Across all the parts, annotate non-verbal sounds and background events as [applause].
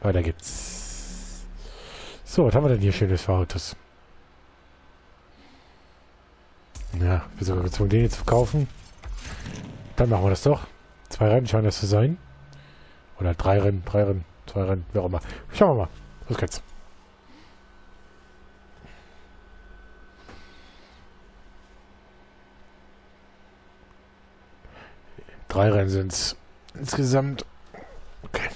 Weiter geht's. So, was haben wir denn hier Schönes für Autos? Ja, wir sind gezwungen, den jetzt zu kaufen. Dann machen wir das doch. Zwei Rennen scheinen das zu sein. Oder drei Rennen, drei Rennen, zwei Rennen, wie auch immer. Schauen wir mal. Los geht's. Drei Rennen sind es insgesamt. Okay.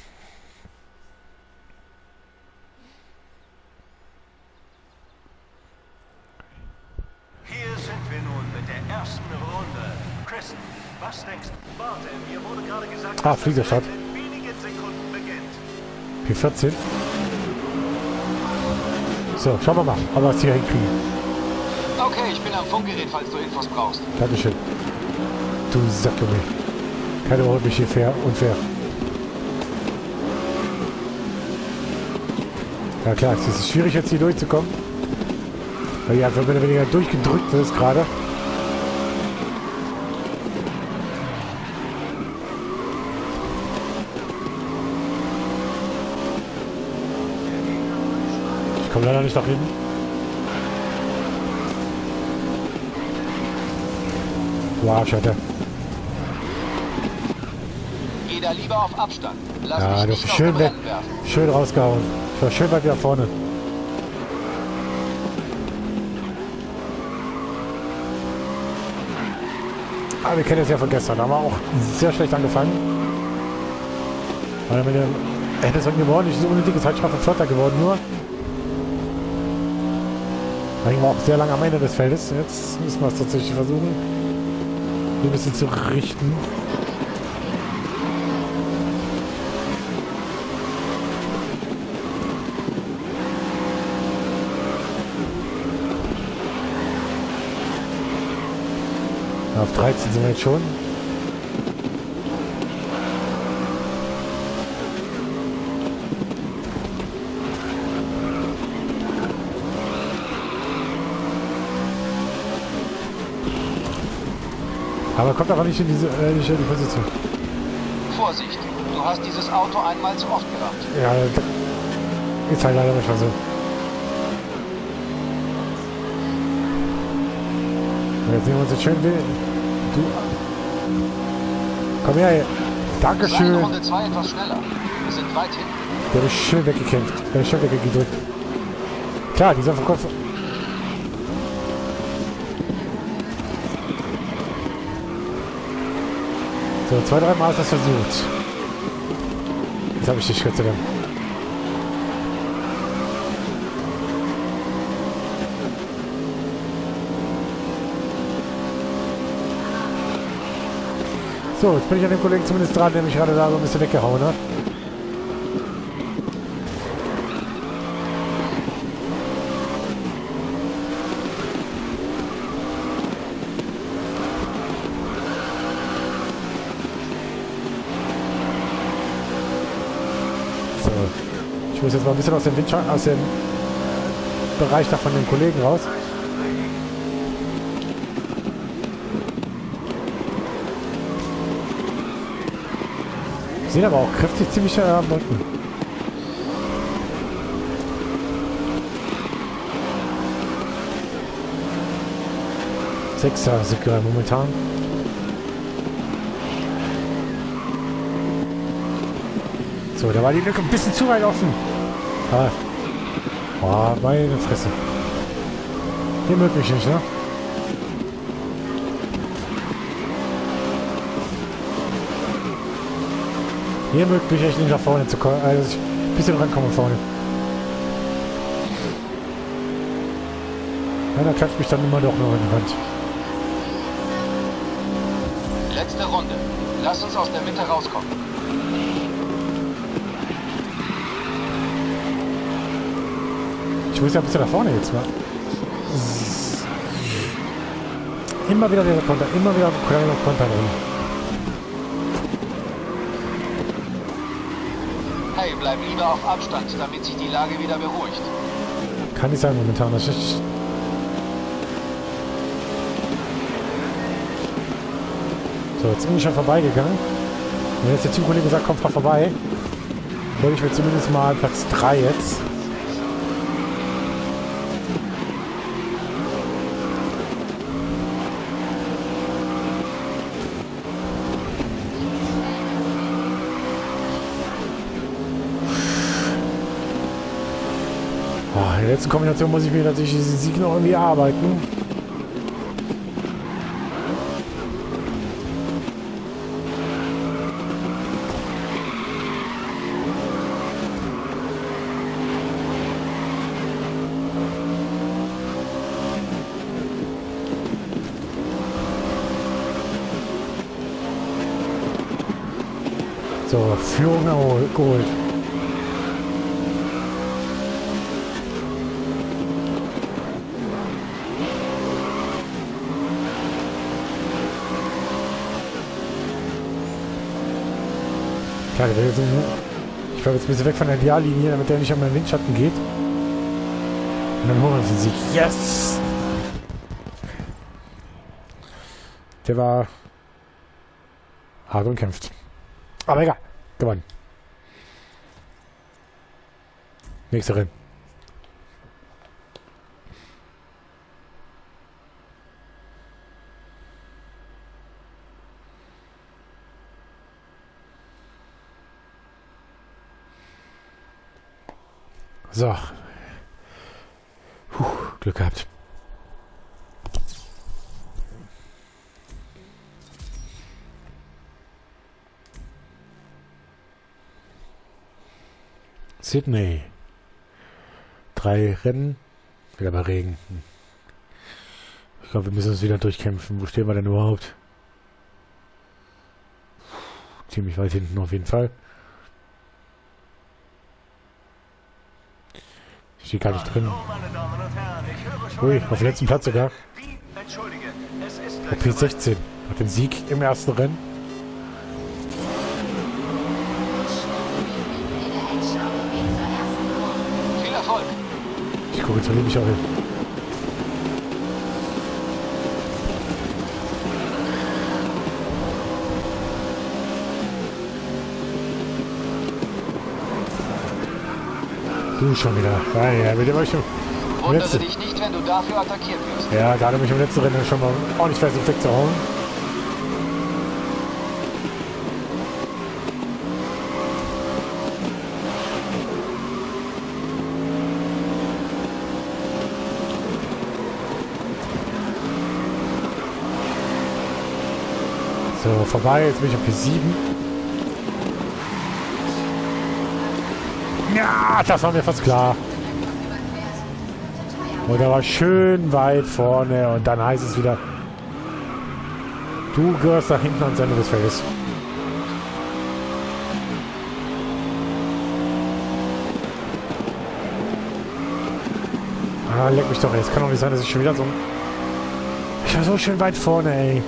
Hier sind wir nun mit der ersten Runde. Chris, was denkst du? Warte, mir wurde gerade gesagt, Ah, beginnt. P14. So, schauen wir mal, ob wir es hier hinkriegen. Okay, ich bin am Funkgerät, falls du Infos brauchst. Dankeschön. Du Sackjunge. Keiner holt mich hier fair, unfair. Ja klar, es ist schwierig jetzt hier durchzukommen. Weil die einfach mehr oder weniger durchgedrückt ist gerade. Komme leider nicht nach hinten. Du Arschalter. Geh da lieber auf Abstand. Lass Ja, mich du nicht hast schön weg. Schön rausgehauen. Ich war schön weit wieder vorne. Aber wir kennen es ja von gestern. Da haben wir auch sehr schlecht angefangen. Weil mit dem hätte es geworden, nicht so unnötige Zeitstrafe Vierter geworden nur. Da hingen wir auch sehr lange am Ende des Feldes. Jetzt müssen wir es tatsächlich versuchen, ein bisschen zu richten. Auf 13 sind wir jetzt schon. Aber kommt aber nicht in diese äh, nicht in die Position. Vorsicht, du hast dieses Auto einmal zu oft gerammt. Ja, ist halt leider manchmal so. Jetzt nehmen wir uns jetzt schön will. Du. Komm her. Sei in Dankeschön. Runde 2 etwas schneller. Wir sind weit hinten. Der ist schön weggekämpft. Der ist schön weggedrückt. Klar, dieser Verkäufer. So, zwei, drei Mal hast du das versucht. Jetzt habe ich dich Gott sei. So, jetzt bin ich an dem Kollegen zumindest dran, der mich gerade da so ein bisschen weggehauen hat. So. Ich muss jetzt mal ein bisschen aus dem Windschatten, aus dem Bereich da von den Kollegen raus. Sehen aber auch kräftig ziemlich äh, am Rücken. Sechster sind gerade momentan. So, da war die Lücke ein bisschen zu weit offen. Ah. Oh, meine Fresse. Hier möglich nicht, ne? Hier möglich echt nicht nach vorne zu kommen. Also ein bisschen rankommen vorne. Ja, da klatscht mich dann immer doch noch in die Wand. Letzte Runde. Lass uns aus der Mitte rauskommen. Ich muss ja ein bisschen nach vorne jetzt mal. Immer wieder dieser Konter, immer wieder kleine Konter drin. Hey, bleib lieber auf Abstand, damit sich die Lage wieder beruhigt. Kann nicht sein momentan. Das ist so, jetzt bin ich schon vorbeigegangen. Und jetzt der Teamkollege sagt, komm, fahr vorbei. hole ich mir zumindest mal Platz 3 jetzt. Der letzten Kombination muss ich mir natürlich diesen Sieg noch irgendwie arbeiten. So, Führung erhol- jetzt, ich bleibe jetzt ein bisschen weg von der Ideallinie, damit der nicht an meinen Windschatten geht. Und dann holen wir den Sieg. Yes! Der war hart umkämpft. Aber egal. Gewonnen. Nächste Rennen. So. Puh, Glück gehabt. Sydney. Drei Rennen. Wieder bei Regen. Hm. Ich glaube, wir müssen uns wieder durchkämpfen. Wo stehen wir denn überhaupt? Ziemlich weit hinten auf jeden Fall. Ich stehe gar nicht drin. Ich Ui, auf dem letzten Platz sogar. Auf soweit. P16. Hat den Sieg im ersten Rennen. Viel Erfolg. Ich gucke jetzt mich auch hin. Du schon wieder. Ja, ja, mit dem ich. Wundere dich nicht, wenn du dafür attackiert wirst. Ja, da hat er mich im letzten Rennen schon mal ordentlich fest auf wegzuhauen. So, vorbei. Jetzt bin ich auf P7. Ja, das war mir fast klar. Und er war schön weit vorne und dann heißt es wieder, du gehörst nach hinten ans Ende des Feldes. Ah, leck mich doch, ey. Es kann doch nicht sein, dass ich schon wieder so... Ich war so schön weit vorne, ey.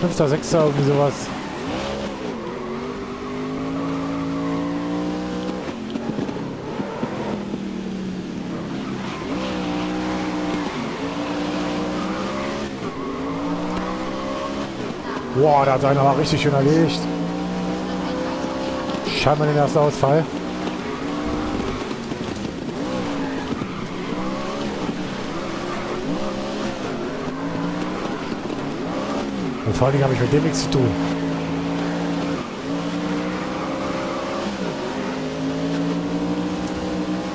Fünfter, Sechster, irgendwie sowas. Boah, da hat einer aber richtig schön erlegt. Scheinbar den ersten Ausfall. Und vor allen Dingen habe ich mit dem nichts zu tun.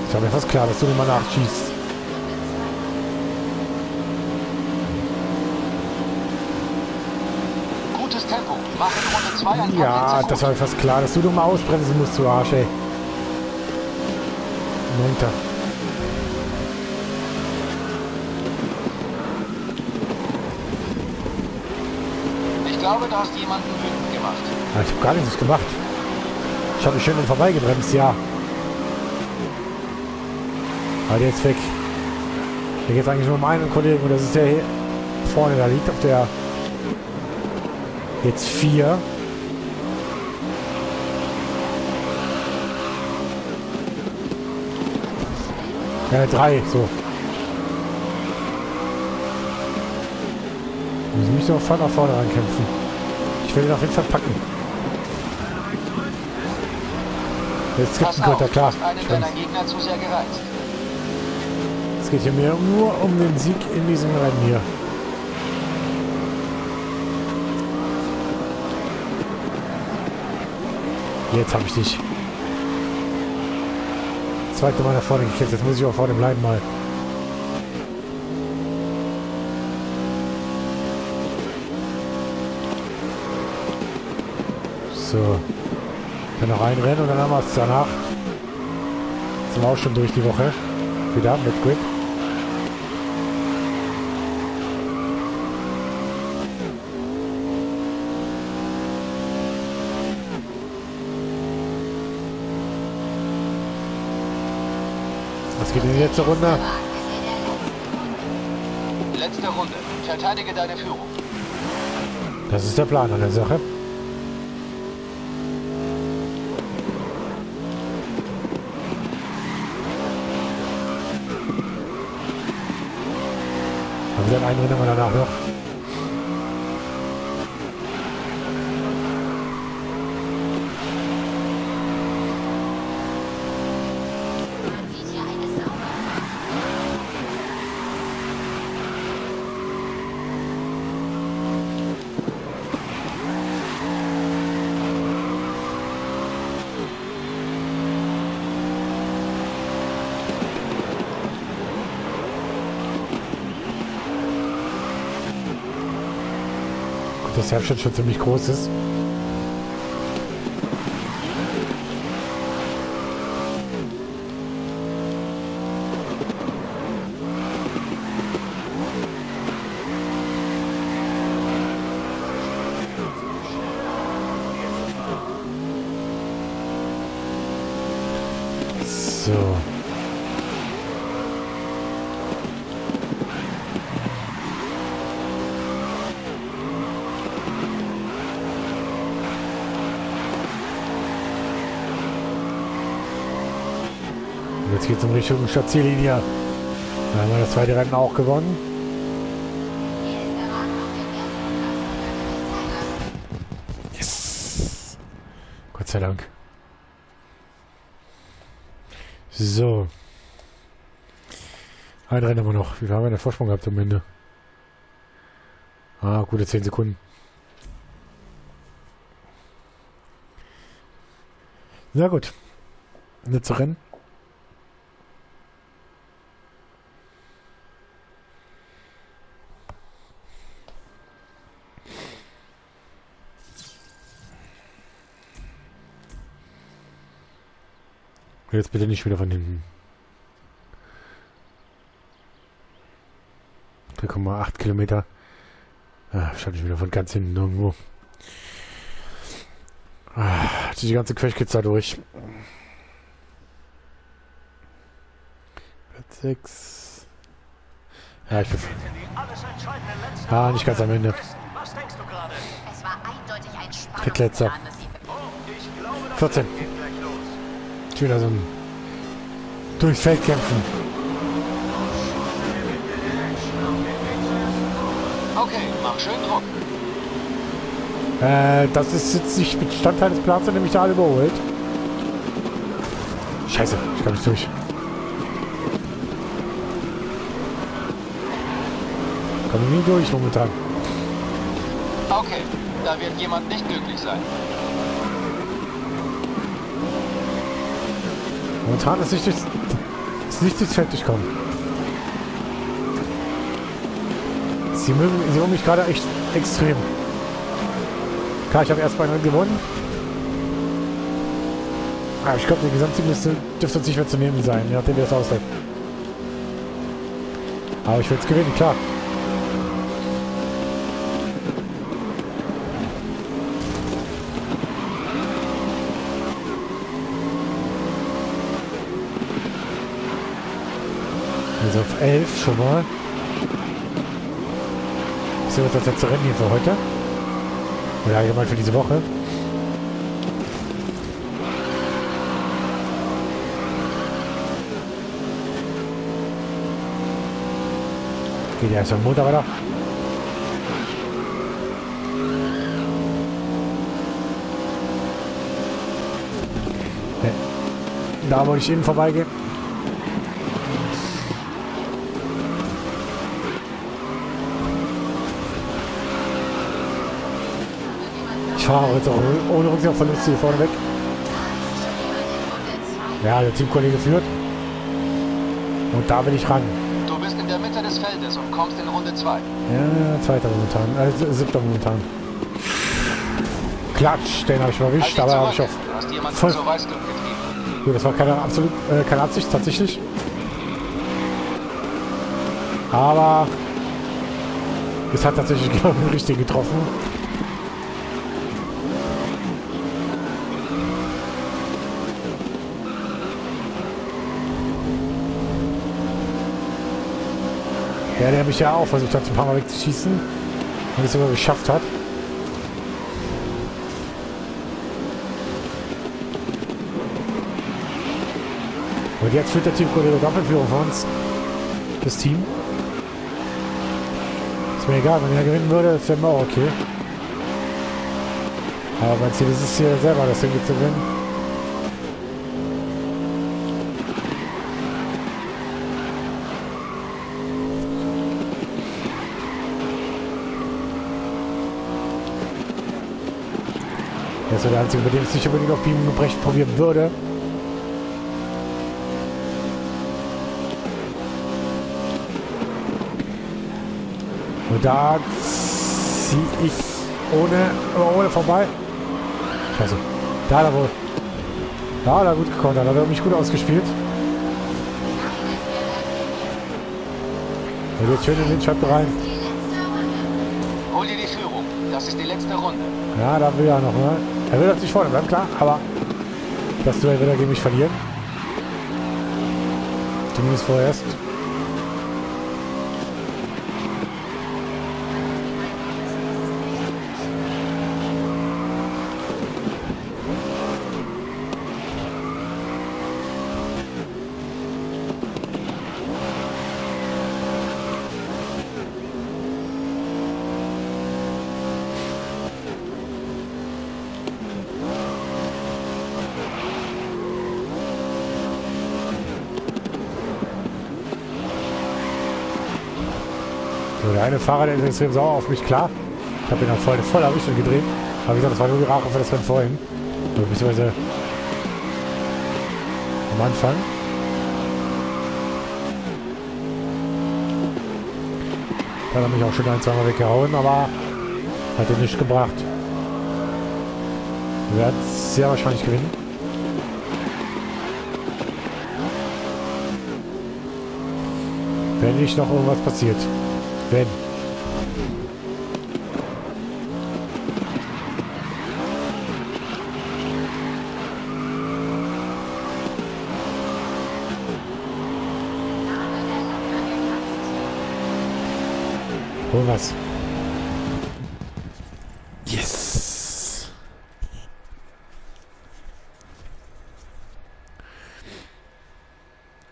Ich habe mir fast klar, dass du mal nachschießt. Gutes Tempo. Mach in Runde 2 ein paar Ja, das war fast klar, dass du doch mal ausbremsen musst, du Arsch, ey. Neunter. Ich glaube, du hast jemanden wütend gemacht. Ja, ich habe gar nichts gemacht. Ich habe mich schön vorbeigebremst, ja. Aber der ist weg. Hier geht eigentlich nur um einen Kollegen und das ist der hier vorne, da liegt auf der jetzt vier. Ja, drei, so. Wir müssen mich doch voll nach vorne rankämpfen. Ich will ihn auf jeden Fall packen. Jetzt gibt ein Konter, klar. Es geht hier mir nur um den Sieg in diesem Rennen hier. Jetzt habe ich dich. Zweite Mal nach vorne gekippt. Jetzt muss ich auch vorne bleiben mal. So. Dann noch ein Rennen und dann haben wir es danach. Sind wir auch schon durch die Woche. Wieder mit Grip. Geht in die letzte Runde? Letzte Runde. Verteidige deine Führung. Das ist der Plan an der Sache. Haben wir dann einen Rennen danach noch? Abstand schon ziemlich groß ist. So. Und Jetzt geht es in Richtung Stadtziellinie. Da haben wir das zweite Rennen auch gewonnen. Yes! Gott sei Dank. So. Ein Rennen haben wir noch. Wie haben wir denn Vorsprung gehabt am Ende? Ah, gute 10 Sekunden. Na gut. Zu rennen. Jetzt bitte nicht wieder von hinten. 3,8 Kilometer. Ah, schalte ich wieder von ganz hinten irgendwo. Ah, die ganze Querschkitz da durch. 6. Ja, ich bin. Ah, nicht ganz am Ende. Kristen, Was denkst du gerade? Es war eindeutig ein Drittletzter. Spannungsplan, das sie Oh, ich glaube, das 14. wieder so ein durchs Feld kämpfen. Okay, mach schön Druck. Äh, das ist jetzt nicht Bestandteil des Plans, der mich da überholt. Scheiße, ich kann nicht durch. Komme nie durch momentan. Okay, da wird jemand nicht glücklich sein. Momentan ist nicht durchs, ist nicht durchs Feld durchkommen. Sie mögen, sie mögen mich gerade echt extrem. Klar, ich habe erst mal gewonnen. Aber ich glaube, der Gesamtsieg müsste, dürfte nicht mehr zu nehmen sein, nachdem wie das ausläuft. Aber ich will es gewinnen, klar. 11 schon mal. Ist ja das letzte Rennen hier für heute. Oder allgemein für diese Woche. Geht ja erst am Montag weiter. Da wollte ich innen vorbeigehen. Ich fahre jetzt auch ohne Rücksichtverluste hier vorne weg. Ja, der Teamkollege führt. Und da will ich ran. Du bist in der Mitte des Feldes und kommst in Runde 2. Ja, zweiter momentan. Äh, siebter momentan. Klatsch, den habe ich mal Halt erwischt, dich aber habe ich auch. Voll- getrieben. Gut, das war keine, absolut, äh, keine Absicht, tatsächlich. Aber es hat tatsächlich [laughs] genau den richtigen getroffen. Ja, der mich ja auch versucht hat, ein paar Mal wegzuschießen. Und es sogar geschafft hat. Und jetzt führt der Teamkollege Doppelführung von uns. Das Team. Ist mir egal, wenn er gewinnen würde, ist mir auch okay. Aber mein Ziel ist es hier selber, das Ding zu gewinnen. So der Einzige, bei dem es nicht unbedingt auf Biegen und Brechen probieren würde. Und da ziehe ich ohne, ohne vorbei. Scheiße. Da hat er wohl. Da hat er gut gekonnt. Da hat er mich gut ausgespielt. Und jetzt schön in den Windschatten rein. Hol dir die Führung. Das ist die letzte Runde. Ja, da will er noch, ne? Er will natürlich vorne bleiben, klar, aber das Duell wird er gegen mich verlieren. Zumindest vorerst. Eine Fahrer, der ist extrem sauer auf mich, klar. Ich habe ihn dann voll, voll erwischt und gedreht. Aber wie gesagt, das war nur die Rache für das Rennen vorhin. Beziehungsweise am Anfang. Da hat er mich auch schon ein, zweimal weggehauen, aber hat ihn nicht gebracht. Wir werden sehr wahrscheinlich gewinnen. Wenn nicht noch irgendwas passiert. Wenn. Hol was. Yes.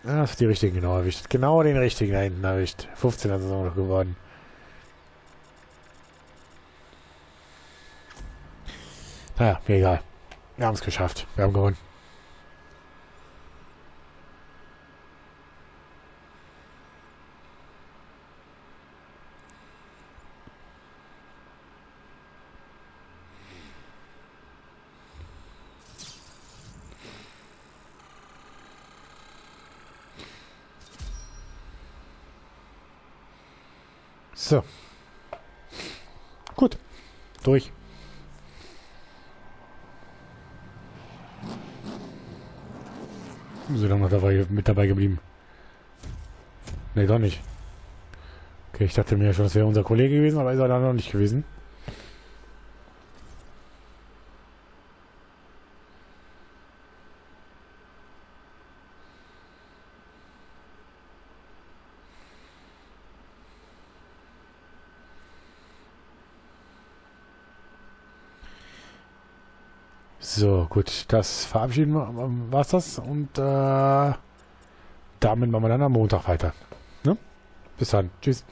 Ja, das ist die richtigen genau erwischt. Genau den richtigen da hinten erwischt. 15 hat es auch noch geworden. Naja, mir egal. Wir haben es geschafft. Wir haben gewonnen. So. Gut. Durch. So lange noch dabei, mit dabei geblieben. Ne, doch nicht. Okay, ich dachte mir schon, das wäre unser Kollege gewesen, aber ist er dann noch nicht gewesen. So, gut, das verabschieden wir, war's das und äh, damit machen wir dann am Montag weiter. Ne? Bis dann, tschüss.